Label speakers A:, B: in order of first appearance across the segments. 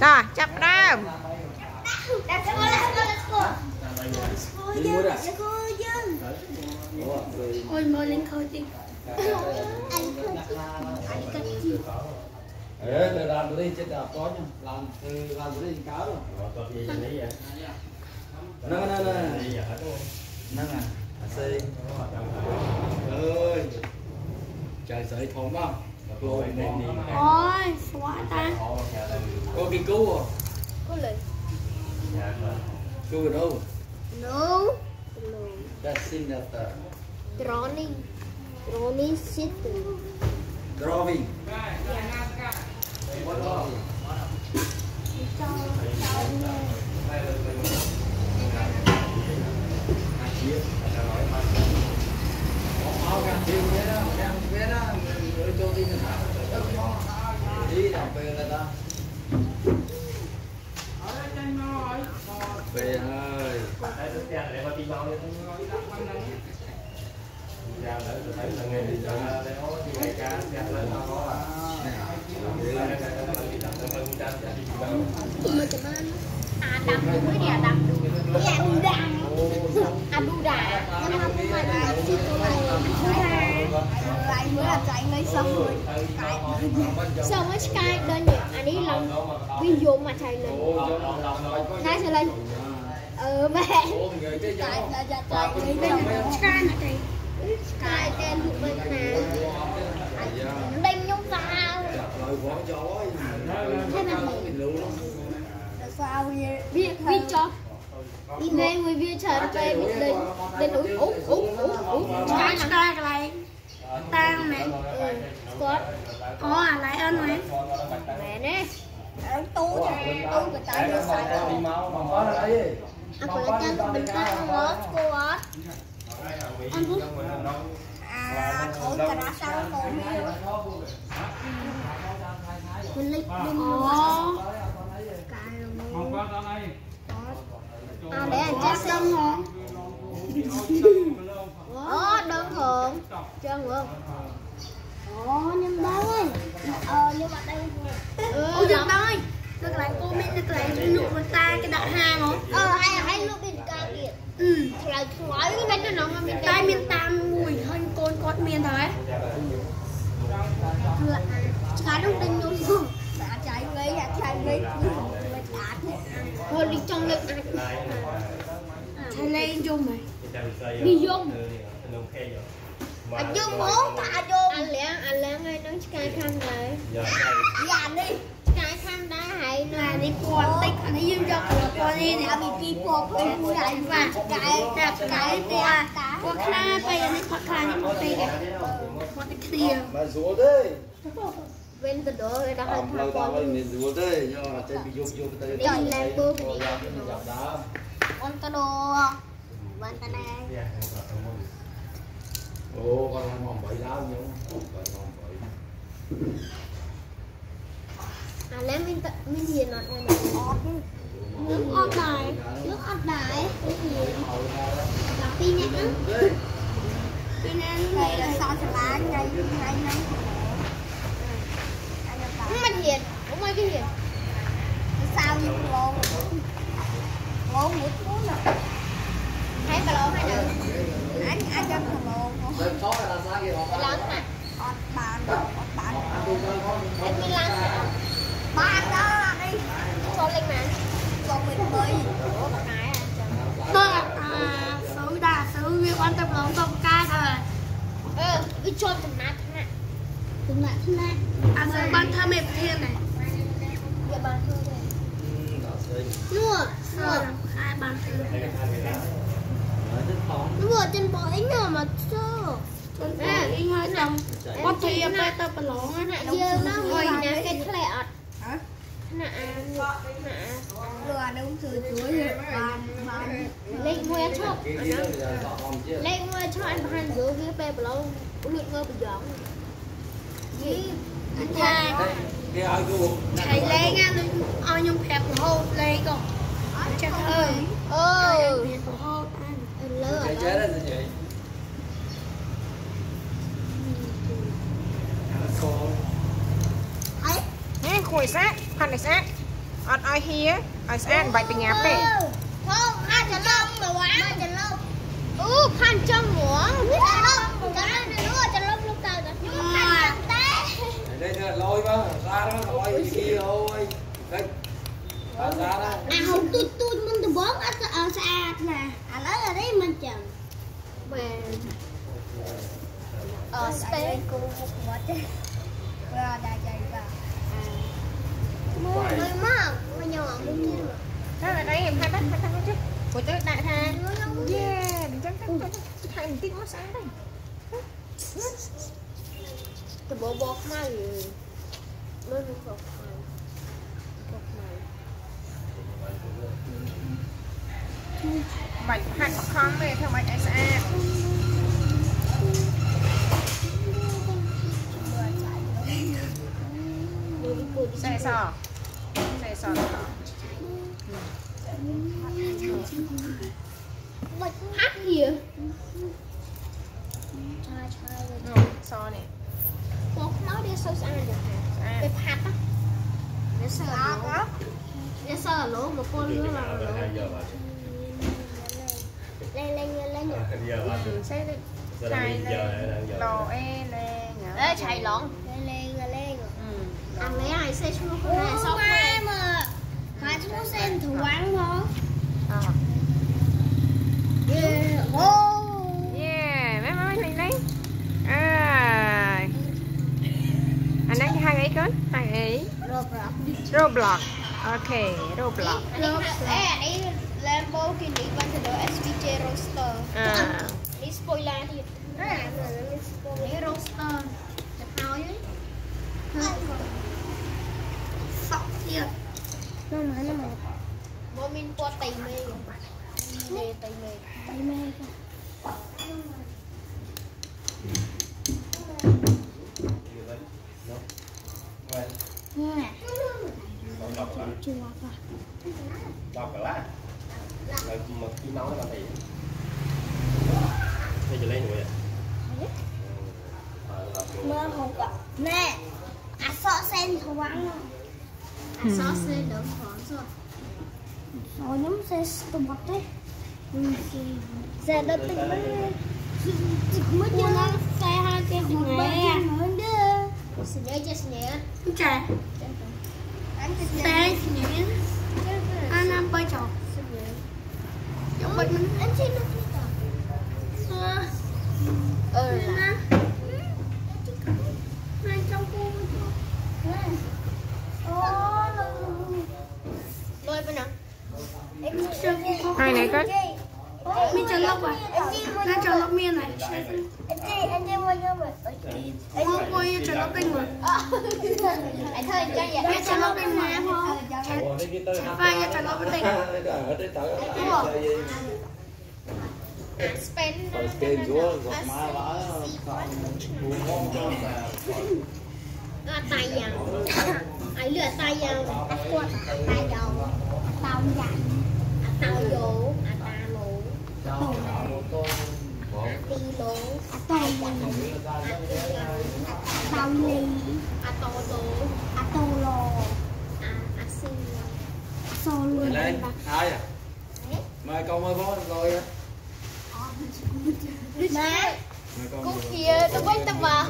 A: rồi chập đam
B: Ôi,
C: mời lên khơi đi.
B: Anh chứ.
D: Anh chứ.
B: Ê, từ làm từ đi đạp có nha làm từ làm đi cáo rồi Nâng nâng nâng Nâng nè xe ơi trời sợi thùng không
D: Ôi,
C: xóa ta.
D: có
B: cái cứu à
E: Có lời.
B: cứu ở đâu
E: No. No.
B: that sin that uh,
E: Droning. Droning sit.
B: drawing Áo càng chiều thế đó, càng thế đó, người cho đi người ta. Đi làm về là ta. Về ơi. Mà
E: cái man. À, đập đúng cái nè, đập đúng. Dạ, đu
F: đằng.
E: À, đu đà. Không phải là sit của mày. Lại mới là
F: chạy ngay xong rồi.
E: Xong á, Sky đơn giản. Anh ấy làm
D: video
E: mà chạy lên.
B: Thái sẽ lên.
E: Ờ, mẹ.
B: Chạy
F: là chạy lấy bên Sky
C: chạy.
E: Sky tên bên nào? Đánh nhung vào.
F: sao biết biết cho
E: đi lên người viên trời về biết lên lên ú ú ú ú ú cái cái này
C: tang mẹ
E: គាត់
C: អូអា Lion ហ្នឹង
D: ម
E: ែនទេ
F: អញទូចាទូក៏តែលើសាយទៅម
B: កបងអត់អី
E: អាកូនចាំមិនខាត់ហោស្គាល់
D: អញ
F: អាកូនកណាសាកូនមាន
E: មិនលេចមិនអូ ថ្លៃមិនទៅនងមានតែមានតា
C: មមួយហើយកូនគាត់មានទៅហ៎គឺឆ្
F: លាតនឹងទិញយូរហ្នឹងអាចចាយលេងអាចចាយលេងមិនអាចគាត់ន
E: េះចង់លើកអាច
C: ថាលេងយំហ៎
D: នេះយំអាចយំមកថា
F: យំអា
E: លាំងអាលាំងហើយនឹងឆ្កែខាងដែរ
F: យ៉ានេះ
E: តាមដែរហើយណានេះ
C: ពណ៌តិចអានេះយើងយកពណ៌នេះនេះ
B: ឲ្យពីពណ៌ព្រៃមួយឲ្យវ៉ាក់កែតាកែទេ
F: ពណ៌ខ្
C: លាទៅអានេះពណ៌ខ្លានេះពណ៌តិចពណ៌តិចគ្នា
E: bên từ đó người ta hơi tham quan mình
B: dù thế nhưng mà trên bị dùng dùng tới chọn làm bơ cái gì đó
E: con ta đồ
D: con ta này
B: ô con mỏng bảy lá nhung bảy mỏng bảy
E: à lẽ mình tự mình hiền nó này nó
B: nước ớt đài. Nước
E: ớt đài nước hiền là pin nhẹ
C: pin ăn
F: này là sao sẽ lá ngay ngay ngay mình hiền.
E: Đúng rồi cái hiền
F: sao như ngon ngon một chút nè
E: thấy bà lô hay đừng
B: anh anh cho
F: bà lô.
B: Cái lắm nè
E: បងលេងម៉ាន
F: បងមើល3អ
E: ូបកាយអញ្ចឹង
B: បងអាសូវ
C: ដាសូវវាបានតែប្រឡងទៅបកាយថា
E: អឺវាជាប់ចំណាត់ថ្នាក់
F: ចំណាត់ថ្នាក់
C: អាសូវបានធ្វើមេប្រធានដែរ
E: វាបានធ្វើទេនោះនោះ
C: ខែបានធ្វើ
E: នោះចិនបងអីណាមកធ្វើ
C: ចិនបងអីមកចាំ
B: បាត់
E: ធៀប
C: ទៅប្រឡង
E: ណាយើងណាមួយណាគេធ្លាក់អត់
B: họ không chứ.
E: lên ngoe chọc anh bàn giữa cái bè bà lâu lượt ngơ bị giỏng gì
F: Anh trai. Đấy,
B: cái ai cô Thầy lên
C: á, ao nhung phẹp của hô lên còn
F: Chắc ơi.
E: ừ
C: Phẹp của hô.
E: Mì Gõ
B: Để không bỏ lỡ
A: những video hấp dẫn ផាន់ឲ្យស្អាតអត់ឲ្យហៀឲ្យស្អាតមិនបាច់បញ្ញាពេក
E: អូអាចច្រឡំមកវ៉ាច
F: ្រឡំ
E: អូផាន់ចង់ហ្មងច្រឡំច្រឡំនោះច្រឡំលោកតើខ្ញុំផាន់ចង់តែ
B: នេះទៅលយមកស្អាតមកលយគីអូយតិច
E: អាហុកទូច
F: ទូចមុនដំបងអត់ស្អាតណាឥឡូវអានេះមិនចឹង
E: មែនអស្ទេគូ
F: មុខមាត់ទេបាទដែរ
A: អីបន្តិចមកស្អាតហើយ
E: តបបខ្មៅមើលនឹងបខ្មៅបខ្មៅ
A: បាច់ហាត់ខំទេធ្វើម៉េចឲ្យស្អាត
E: សេស
A: សេសត
E: gì vậy? Chai chai
A: rồi. sò này
E: Bột nó đi sâu xa được?
A: Cái
E: hạt á. Để sơ lỗ. Để sơ lỗ một con nữa là lỗ. Lên lên lên lên đi
D: chạy lò
A: e nè Ê chạy lộn.
E: Lên lên lên.
A: Ăn lấy
E: ai xe xuống không xong rồi.
F: mà.
A: Xuống xe thủ quán Roblox អូខេ Roblox
E: អេអានេះ Lamborghini បានទៅលើ SVJ Roadster
A: អឺ
E: នេះ spoiler ទៀតណានេះ spoiler នេះ Roadster ទៅហើយហើយ
C: សក់ទៀតនោះ
E: មកនោះមកមកមានពណ៌តៃមេតៃមេ
C: តៃមេ Chua quá.
D: đọc cả lá là một khi máu nó thì thế cho lấy người Mơ
F: không có. Nè. À sợ sen thua ăn không?
E: À sợ sen đỡ khoảng rồi.
C: Rồi nhóm xe tụi bật đấy.
E: Xe đỡ tình mới chưa nó
C: xe hai cái gì nè.
E: Xin nhớ cho xin nhớ.
C: Trời,
F: xe
C: nhỉ?
E: Anh ăn
C: bay trò. Giống bay mình.
E: Anh xin được
C: Ờ,
E: Ờ là nè.
C: Hai trong cô.
E: Lôi bên nào
C: Chơi cô. hai này
F: con Mi chân lốc à? Nó
E: chân lốc
C: miên này.
E: Mình
D: Cô
C: cô yêu lốc kinh rồi.
E: Anh thôi cho vậy Hai chân lốc kinh mà
F: không?
B: Vai cho chân lốc kinh. ở đây tới
E: Spend Rồi kêu chúa giọt má vỡ buồn ngon
B: cho
D: mà
E: à, tay dầu ai lừa tay dầu
B: à, tay dầu
F: tao dặn
C: lên
B: hai à mời con ơi bố rồi á
F: má
B: cũng kia tôi quay tập vào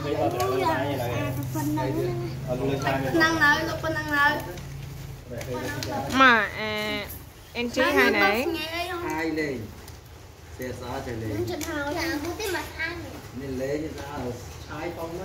D: năng
B: nợ
C: tôi phân năng nợ
A: mà à, em chơi hai nãy
B: hai liền xe xa chơi liền nên lên sao hai con đó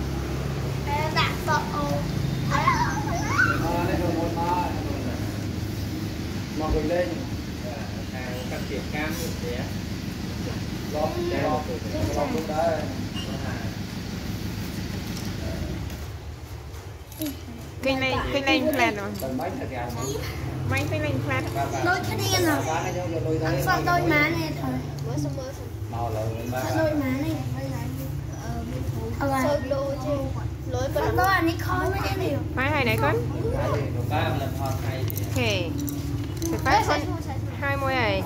B: មកវិញលេង
D: ខាងកាត់ជាកម្មវាស្ទះ
B: ឡប់តែឡប់ទៅដែរ
A: គេលេងគេលេងផ្លែតមិន
B: ម
A: ិនគេលេងផ្លែតដូ
C: ចគ្នាណាអត់
B: ស្គាល់ដូចម៉ាន
C: េះ thôi
E: មើលសុំមើល
B: មកឡើងមកដូច
C: ម៉ានេះ
F: អឺមានធូរសូវលោទេ
A: phải hai này con? Okay
F: phải hai
A: mươi này